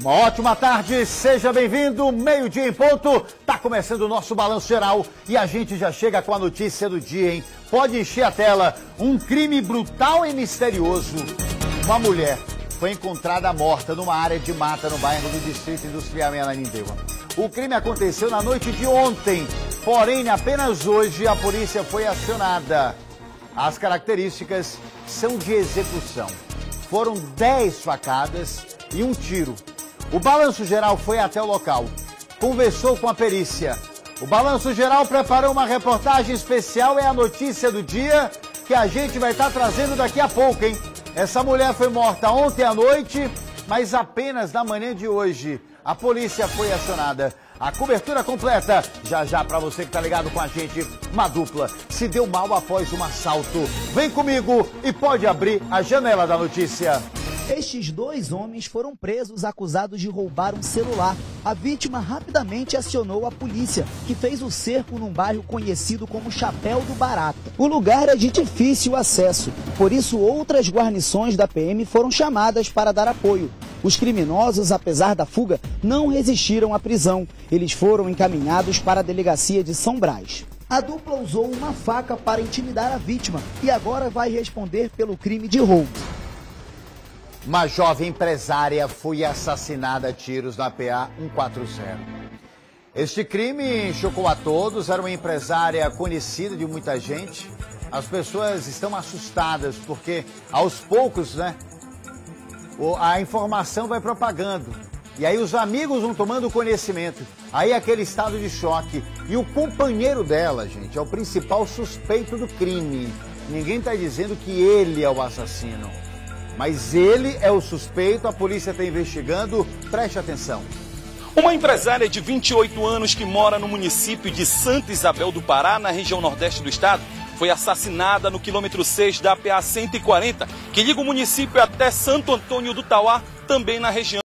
Uma ótima tarde, seja bem-vindo, meio-dia em ponto. Tá começando o nosso balanço geral e a gente já chega com a notícia do dia, hein? Pode encher a tela. Um crime brutal e misterioso. Uma mulher foi encontrada morta numa área de mata no bairro do Distrito Industrial em Ananindeua. O crime aconteceu na noite de ontem, porém apenas hoje a polícia foi acionada. As características são de execução. Foram 10 facadas e um tiro. O balanço geral foi até o local, conversou com a perícia. O balanço geral preparou uma reportagem especial, é a notícia do dia que a gente vai estar trazendo daqui a pouco, hein? Essa mulher foi morta ontem à noite, mas apenas na manhã de hoje. A polícia foi acionada. A cobertura completa, já já para você que tá ligado com a gente, uma dupla se deu mal após um assalto. Vem comigo e pode abrir a janela da notícia. Estes dois homens foram presos acusados de roubar um celular. A vítima rapidamente acionou a polícia, que fez o cerco num bairro conhecido como Chapéu do Barata. O lugar é de difícil acesso, por isso outras guarnições da PM foram chamadas para dar apoio. Os criminosos, apesar da fuga, não resistiram à prisão. Eles foram encaminhados para a delegacia de São Brás. A dupla usou uma faca para intimidar a vítima e agora vai responder pelo crime de roubo. Uma jovem empresária foi assassinada a tiros na PA 140. Este crime chocou a todos, era uma empresária conhecida de muita gente. As pessoas estão assustadas porque aos poucos, né, a informação vai propagando. E aí os amigos vão tomando conhecimento. Aí aquele estado de choque. E o companheiro dela, gente, é o principal suspeito do crime. Ninguém está dizendo que ele é o assassino. Mas ele é o suspeito, a polícia está investigando. Preste atenção. Uma empresária de 28 anos que mora no município de Santa Isabel do Pará, na região nordeste do estado, foi assassinada no quilômetro 6 da PA 140, que liga o município até Santo Antônio do Tauá, também na região.